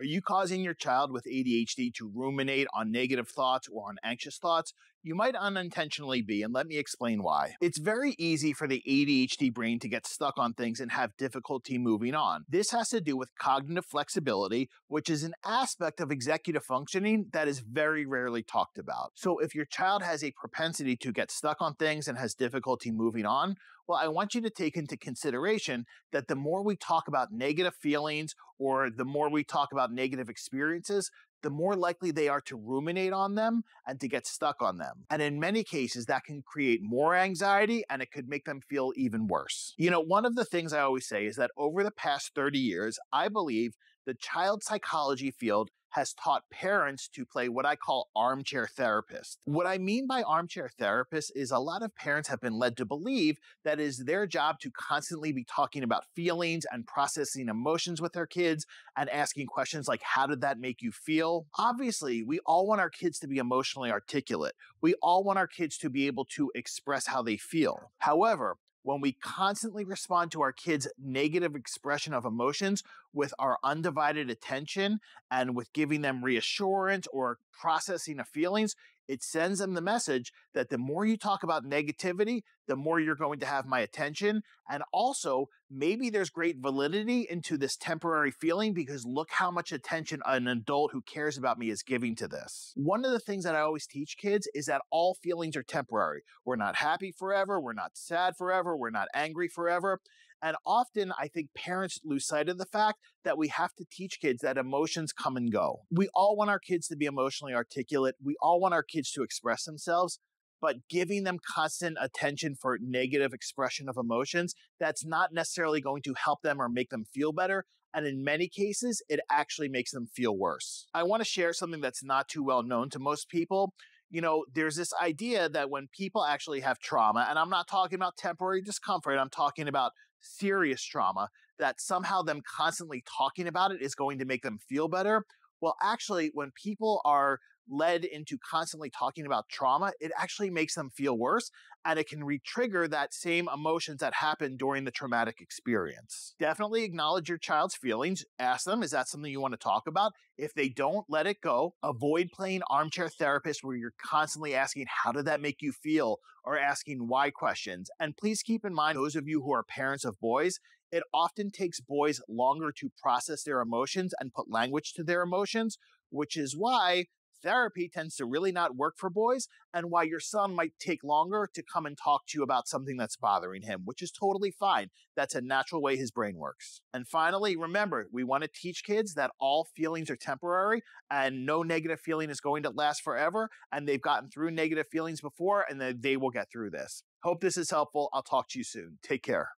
Are you causing your child with ADHD to ruminate on negative thoughts or on anxious thoughts? You might unintentionally be, and let me explain why. It's very easy for the ADHD brain to get stuck on things and have difficulty moving on. This has to do with cognitive flexibility, which is an aspect of executive functioning that is very rarely talked about. So, if your child has a propensity to get stuck on things and has difficulty moving on, well, I want you to take into consideration that the more we talk about negative feelings or the more we talk about negative experiences, the more likely they are to ruminate on them and to get stuck on them. And in many cases, that can create more anxiety and it could make them feel even worse. You know, one of the things I always say is that over the past 30 years, I believe the child psychology field has taught parents to play what I call armchair therapist. What I mean by armchair therapist is a lot of parents have been led to believe that it is their job to constantly be talking about feelings and processing emotions with their kids and asking questions like, How did that make you feel? Obviously, we all want our kids to be emotionally articulate. We all want our kids to be able to express how they feel. However, when we constantly respond to our kids' negative expression of emotions with our undivided attention and with giving them reassurance or processing of feelings, it sends them the message that the more you talk about negativity, the more you're going to have my attention. And also, maybe there's great validity into this temporary feeling because look how much attention an adult who cares about me is giving to this. One of the things that I always teach kids is that all feelings are temporary. We're not happy forever. We're not sad forever. We're not angry forever. And often I think parents lose sight of the fact that we have to teach kids that emotions come and go. We all want our kids to be emotionally articulate. We all want our kids to express themselves but giving them constant attention for negative expression of emotions, that's not necessarily going to help them or make them feel better. And in many cases, it actually makes them feel worse. I want to share something that's not too well known to most people you know, there's this idea that when people actually have trauma, and I'm not talking about temporary discomfort, I'm talking about serious trauma, that somehow them constantly talking about it is going to make them feel better. Well, actually, when people are led into constantly talking about trauma, it actually makes them feel worse and it can retrigger that same emotions that happened during the traumatic experience. Definitely acknowledge your child's feelings. Ask them, is that something you want to talk about? If they don't, let it go. Avoid playing armchair therapist where you're constantly asking, how did that make you feel? Or asking why questions. And please keep in mind, those of you who are parents of boys, it often takes boys longer to process their emotions and put language to their emotions, which is why therapy tends to really not work for boys and why your son might take longer to come and talk to you about something that's bothering him, which is totally fine. That's a natural way his brain works. And finally, remember, we want to teach kids that all feelings are temporary and no negative feeling is going to last forever. And they've gotten through negative feelings before and they will get through this. Hope this is helpful. I'll talk to you soon. Take care.